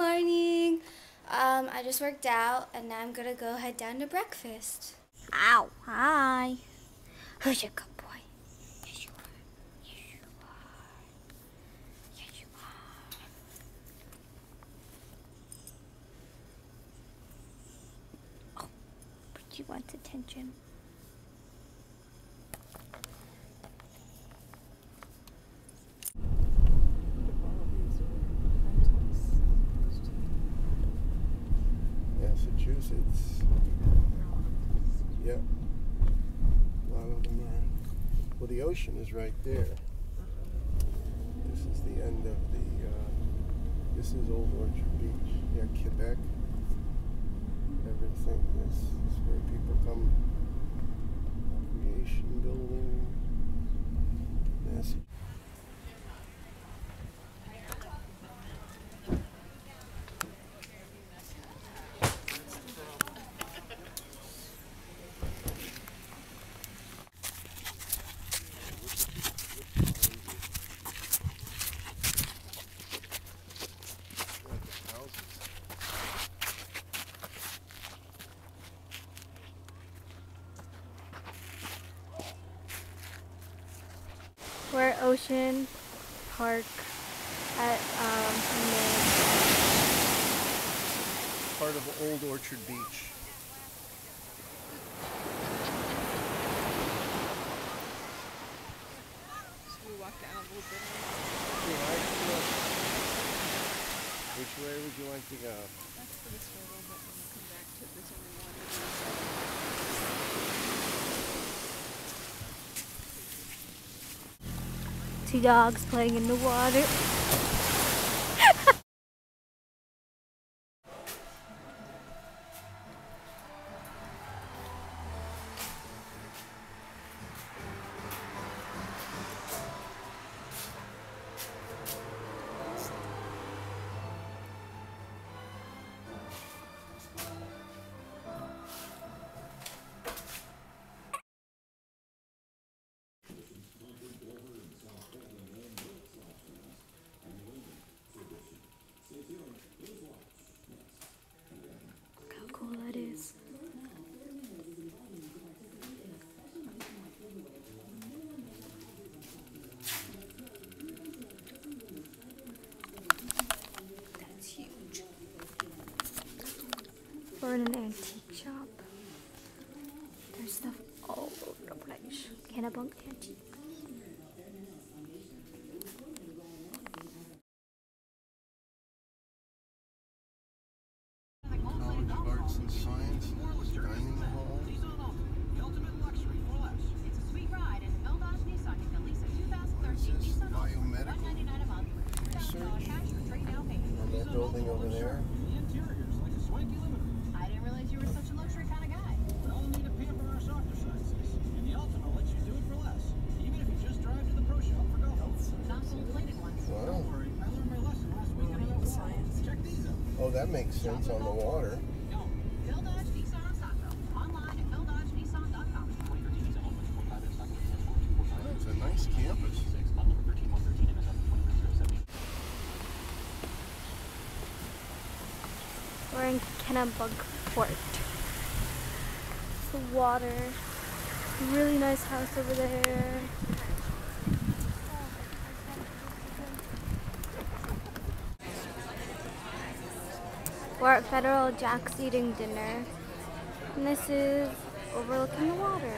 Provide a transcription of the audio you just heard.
morning. Um, I just worked out and now I'm gonna go head down to breakfast. Ow. Hi. Who's your good boy? Yes, you are. Yes, you are. Yes, you are. Oh, but you want attention. Massachusetts. Yep. A lot of them are. Well, the ocean is right there. This is the end of the. Uh, this is Old Orchard Beach. Yeah, Quebec. We're at Ocean Park at um, Part of Old Orchard Beach. Should we walk down a little bit? Which way would you like to go? Let's go this way a little bit and we'll come back to this only one. Two dogs playing in the water. We're in an antique shop. There's stuff all over the place. Kennebunk Antique. College of Arts and Science, research that building over there. Oh, that makes sense on the water. We're in Kennebunk Port. The water. Really nice house over there. We're at Federal Jack's eating dinner. And this is overlooking the water.